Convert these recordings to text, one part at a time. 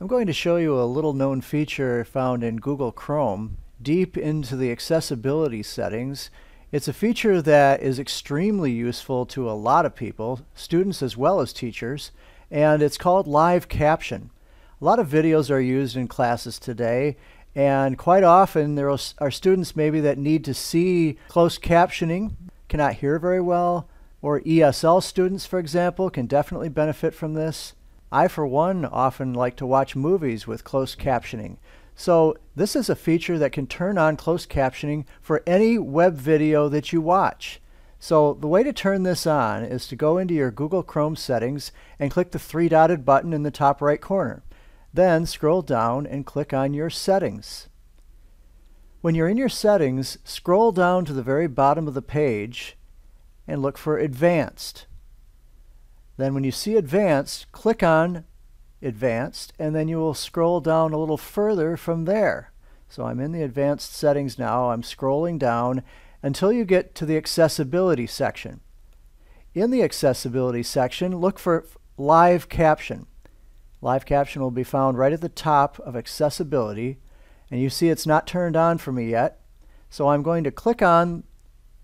I'm going to show you a little known feature found in Google Chrome deep into the accessibility settings. It's a feature that is extremely useful to a lot of people, students as well as teachers, and it's called live caption. A lot of videos are used in classes today and quite often there are students maybe that need to see closed captioning, cannot hear very well, or ESL students, for example, can definitely benefit from this. I, for one, often like to watch movies with closed captioning. So this is a feature that can turn on closed captioning for any web video that you watch. So the way to turn this on is to go into your Google Chrome settings and click the three dotted button in the top right corner. Then scroll down and click on your settings. When you're in your settings, scroll down to the very bottom of the page and look for advanced. Then when you see advanced, click on advanced and then you will scroll down a little further from there. So I'm in the advanced settings now. I'm scrolling down until you get to the accessibility section. In the accessibility section, look for live caption. Live caption will be found right at the top of accessibility and you see it's not turned on for me yet. So I'm going to click on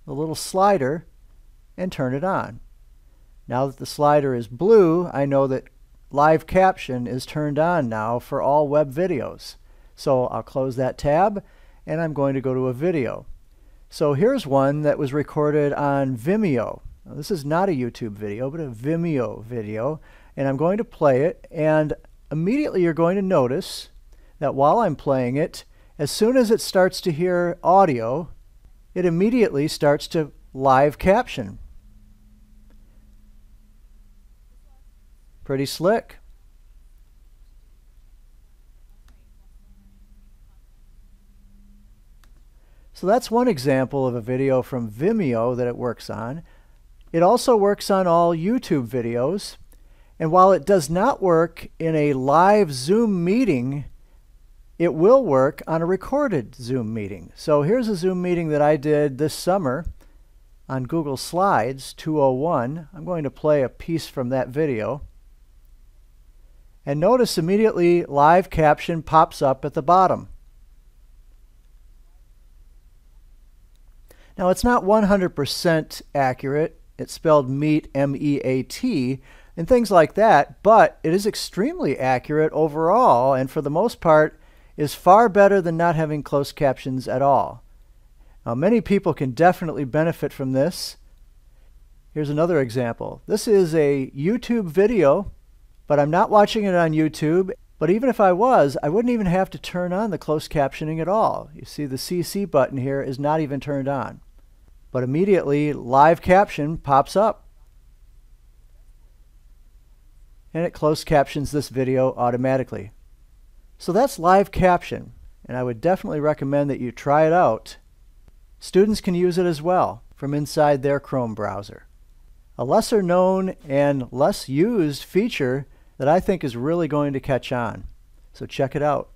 the little slider and turn it on. Now that the slider is blue, I know that live caption is turned on now for all web videos. So I'll close that tab and I'm going to go to a video. So here's one that was recorded on Vimeo. Now, this is not a YouTube video, but a Vimeo video. And I'm going to play it and immediately you're going to notice that while I'm playing it, as soon as it starts to hear audio, it immediately starts to live caption. Pretty slick. So that's one example of a video from Vimeo that it works on. It also works on all YouTube videos. And while it does not work in a live Zoom meeting, it will work on a recorded Zoom meeting. So here's a Zoom meeting that I did this summer on Google Slides 201. I'm going to play a piece from that video. And notice immediately live caption pops up at the bottom. Now it's not 100% accurate. It's spelled meat, M-E-A-T, and things like that, but it is extremely accurate overall and for the most part is far better than not having closed captions at all. Now many people can definitely benefit from this. Here's another example. This is a YouTube video but I'm not watching it on YouTube. But even if I was, I wouldn't even have to turn on the closed captioning at all. You see the CC button here is not even turned on. But immediately live caption pops up. And it closed captions this video automatically. So that's live caption, and I would definitely recommend that you try it out. Students can use it as well from inside their Chrome browser. A lesser known and less used feature that I think is really going to catch on. So check it out.